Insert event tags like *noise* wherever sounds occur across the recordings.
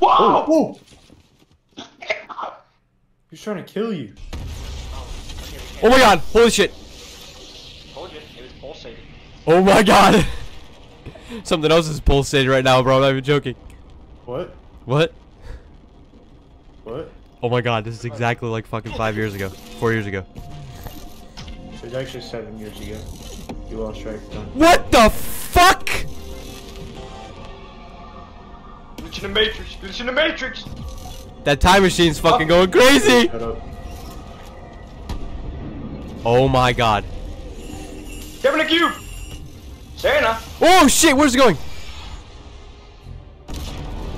Whoa! Whoa! *laughs* He's trying to kill you. Oh, oh my god, holy shit. Told you, it was pulsating. Oh my god. *laughs* Something else is pulsating right now, bro. I'm not even joking. What? What? What? Oh my god, this is exactly like fucking five years ago. Four years ago. It was actually seven years ago. You lost track of time. What the Glitch in the Matrix! Glitch in the Matrix! That time machine's fucking going crazy. Shut up. Oh my god. Kevin the Cube! Santa! Oh shit, where's it going?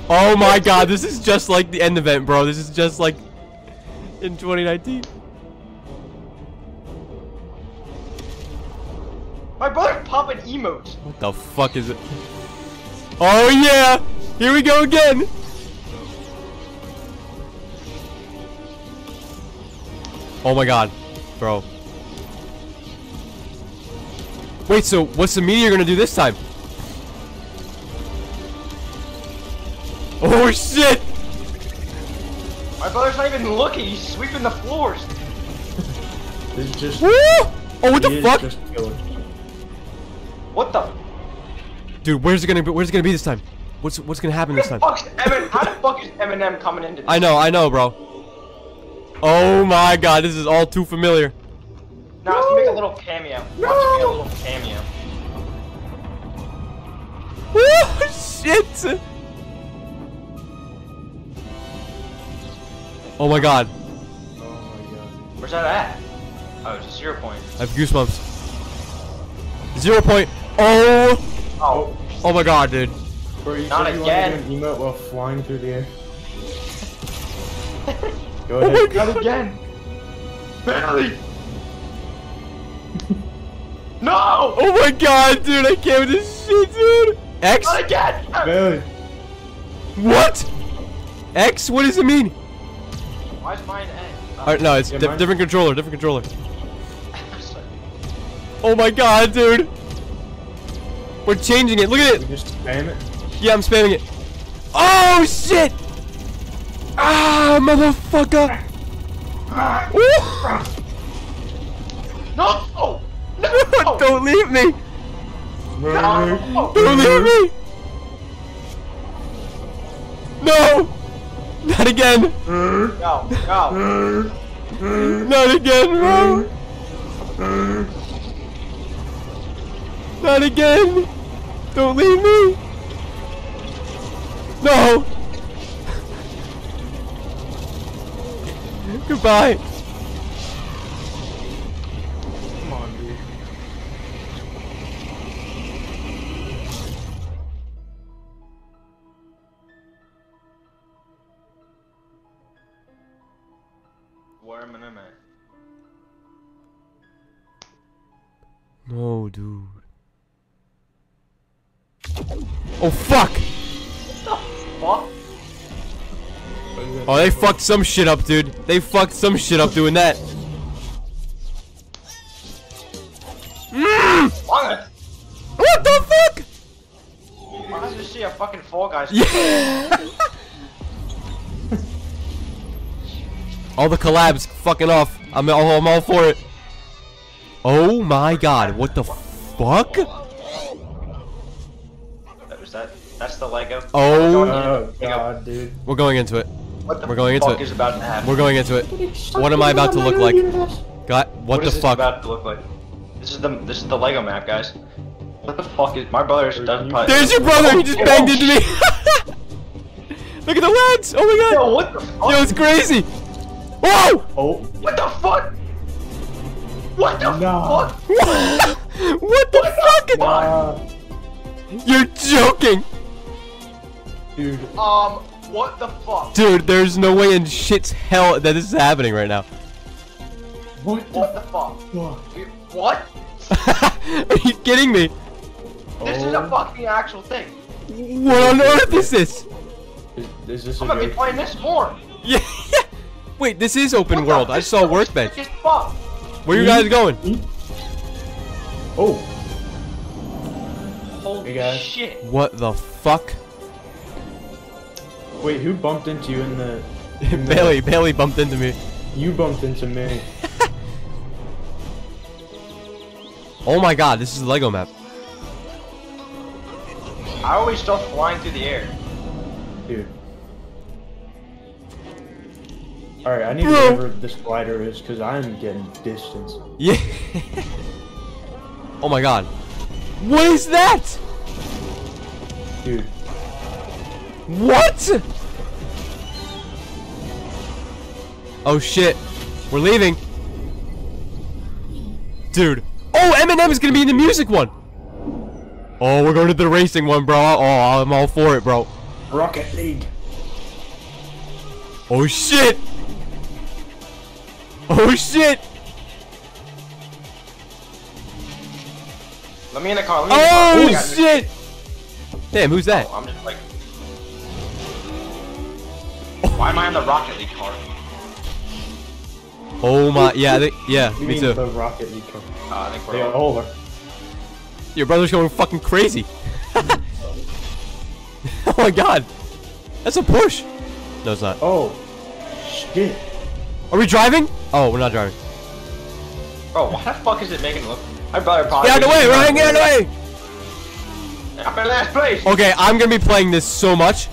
Oh my god, this is just like the end event, bro. This is just like in 2019. My brother popping emotes! What the fuck is it? Oh yeah! Here we go again! Oh my god, bro. Wait, so what's the meteor gonna do this time? Oh shit! My brother's not even looking, he's sweeping the floors! This is just. Woo! Oh, what the fuck? What the Dude, where's it gonna be? Where's it gonna be this time? What's what's gonna happen this time? Emin- how the fuck is Eminem coming into this? I know, I know, bro. Oh my god, this is all too familiar. Now let's make a little cameo. Watch me make a little cameo. Oh shit! Oh my god, Oh my god. Where's that at? Oh, it's a zero point. I have goosebumps. Zero point. Oh, Oh, oh my god, dude. Bro, you Not said you again. wanted do an emote while flying through the air. *laughs* Go my ahead. God. not again! Barely! *laughs* no! Oh my god, dude, I can't with this shit, dude. X? Not again! Barely. What? X? What does it mean? Why is mine A? Alright, no, it's Yeah, di- mine- different controller, different controller. *laughs* Oh my god, dude. We're changing it. Look at We it. just spam it. Yeah, I'm spamming it. Oh shit! Ah, motherfucker! Ooh. *laughs* no! No! *laughs* Don't leave me! No! Don't leave me! No! Not again! No! No! Not again, bro! Not again! Don't leave me! No! Goodbye! Come on, dude. Where am I at? No, dude. Oh, fuck! Oh, they fucked some shit up, dude. They fucked some shit up doing that. Mm! What? What the fuck? Why did I just see a fucking Fall Guys? Yeah. *laughs* all the collabs fucking off. I'm all, I'm all for it. Oh my god, what the fuck? That was that. That's the Lego. Oh, Oh god, dude. we're going into it. What the We're going into fuck it. is about to happen? We're going into it. What am I about to look like? God, what, What the is this fuck? about to look like? This is the this is the Lego map, guys. What the fuck is my brother doesn't probably. There's your brother. He just banged into me. *laughs* Look at the lads. Oh my Yo, god. what the fuck? Yo, it's crazy. Whoa. Oh, What the fuck? What the No. fuck? *laughs* what the fuck? uh, You're joking. dude. Um, what the fuck? Dude, there's no way in shit's hell that this is happening right now. What What the the fuck? fuck? What? *laughs* Are you kidding me? This is Oh. a fucking actual thing. What on earth is this? Is, is this a I'm gonna be playing this more. Yeah. Wait, this is open What world. I saw a workbench. sick as. Where you guys going? Hmm? Oh, Holy Hey, guys. shit. What the fuck? Wait, who bumped into you in the? in the- Bailey, Bailey bumped into me. You bumped into me. *laughs* Oh my god, this is the Lego map. How are we still flying through the air? Dude. Alright, I need Bro. whatever this glider is because I'm getting distance. Yeah. *laughs* oh my god. What is that? Dude. What? Oh shit. We're leaving. Dude. Oh, Eminem is gonna be in the music one. Oh, we're going to the racing one, bro. Oh, I'm all for it, bro. Rocket League. Oh shit. Oh shit. Let me in the car. Let me in the car. Oh shit. Damn, who's that? Oh, I'm just like. Why am I on the Rocket League car? Oh my, yeah, they, yeah, You me mean too. the Rocket League car. Uh, I think we're They all. all. Your brother's going fucking crazy. *laughs* oh my god. That's a Porsche. No, it's not. Oh. Shit. Are we driving? Oh, we're not driving. Bro, why the fuck is it making it look? My brother probably. Get out of the way, Ryan, get out of the way! I'm in last place. Okay, I'm gonna be playing this so much.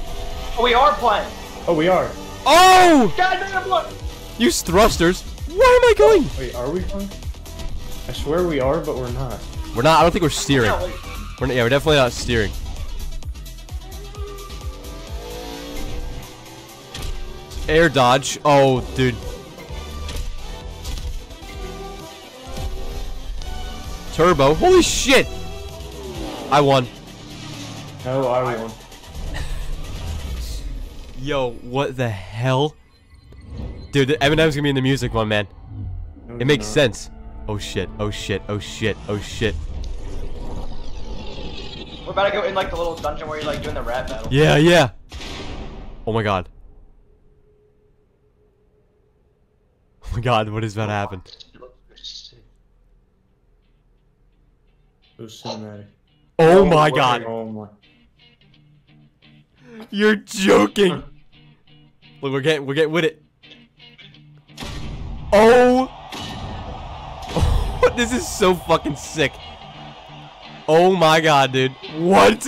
Oh, we are playing. Oh, we are. Oh! God damn, look. Use thrusters. Where am I going? Wait, are we flying? I swear we are, but we're not. We're not, I don't think we're steering. No. We're, not- yeah, we're definitely not steering. Air dodge. Oh, dude. Turbo. Holy shit! I won. No, I won. Yo, what the hell? Dude, Eminem's gonna be in the music one, man. No, It makes not. sense. Oh shit, oh shit, oh shit, oh shit. We're about to go in like the little dungeon where you're like doing the rap battle. Yeah, yeah. Oh my god. Oh my god, what is about to happen? It was cinematic. Oh my god. Oh my. You're joking. *laughs* Look, we're getting we're getting with it. Oh. oh. *laughs* this is so fucking sick. Oh my god, dude. What?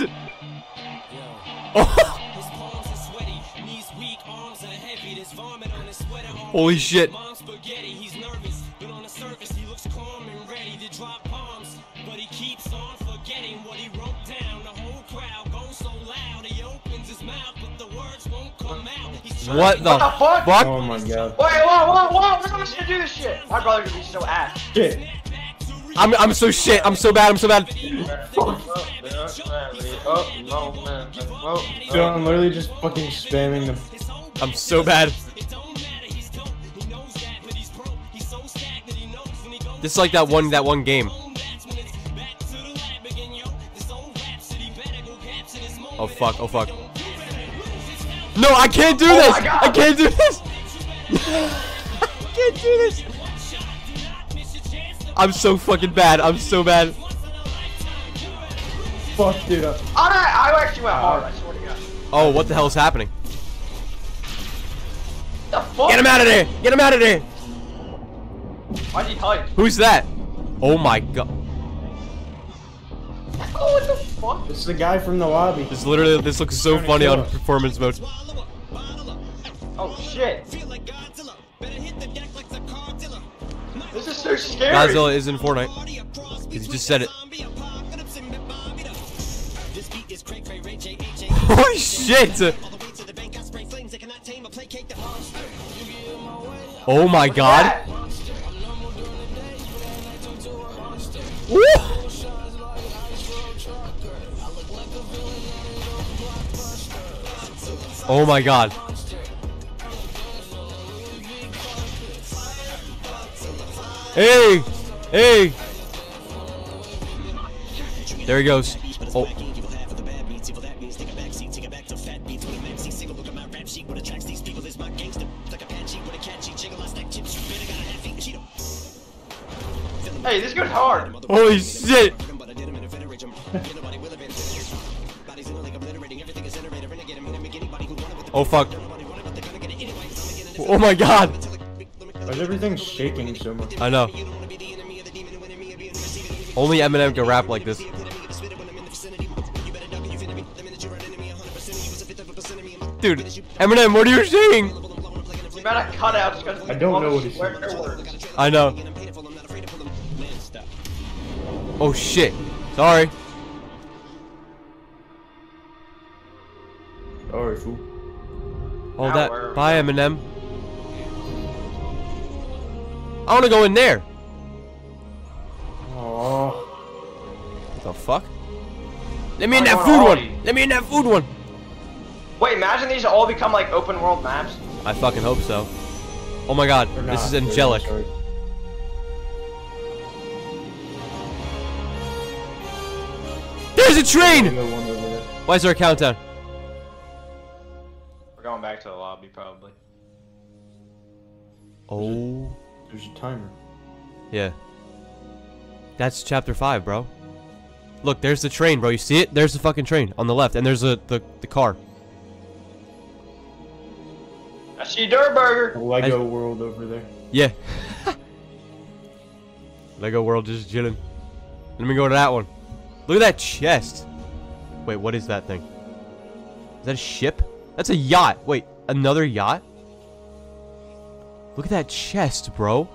Oh. His palms What the What the fuck? fuck? Oh my god. Wait, whoa, whoa, whoa! We're not gonna do this shit. My brother's gonna be so ass. Shit. I'm I'm so shit. I'm so bad. I'm so bad. No, man. Dude, I'm literally just fucking spamming them. I'm so bad. It don't matter, he's dope. He knows that, but he's broke. He's so stagnant, he knows when he goes This is like that one that one game. home, that's when it's back to the lab again, yo. This old rhapsody better go capture this moment. Oh fuck. Oh fuck. No, I can't do Oh this. I can't do this. I can't do this. I'm so fucking bad. I'm so bad. Fuck, dude. Oh, I- I, I actually went hard. I swear to God. Oh, what the hell is happening? The fuck? Get him out of there! Get him out of there! Why'd he tell you? Who's that? Oh my god. Oh, what the fuck? It's the guy from the lobby. This literally this looks so funny on performance mode. Oh shit. Feel like Godzilla. Better hit the deck like the Cartilla. This is so scary. Godzilla is in Fortnite. Party Cause you just said it. zombie apocalypse and Bobby the- Oh my god. Hey! Hey! There he goes. Oh. Hey, this goes hard. Holy shit! *laughs* Oh fuck. Oh my god. Why is everything shaking so much? I know. Only Eminem can rap like this. Dude, Eminem, what are you saying? You better cut out just because I don't know what he's swear saying. I know. Oh shit. Sorry. Alright, fool. Oh Now that. we're- Bye, Eminem. I want to go in there. Oh. What the fuck? Let me in that food one. these. Let me in that food one. Wait, imagine these all become like open world maps. I fucking hope so. Oh my god, They're this not, is angelic. There's a train! at the one over there. Why is there a countdown? We're going back to the lobby probably. Oh. There's a timer. Yeah. That's chapter 5, bro. Look, there's the train, bro. You see it? There's the fucking train on the left, and there's a, the, the car. I see Durrr Burger. A Lego world over there. Yeah. *laughs* Lego World just chilling. Let me go to that one. Look at that chest. Wait, what is that thing? Is that a ship? That's a yacht. Wait, another yacht? Look at that chest, bro.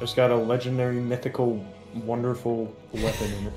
It's got a legendary, mythical, wonderful weapon in it.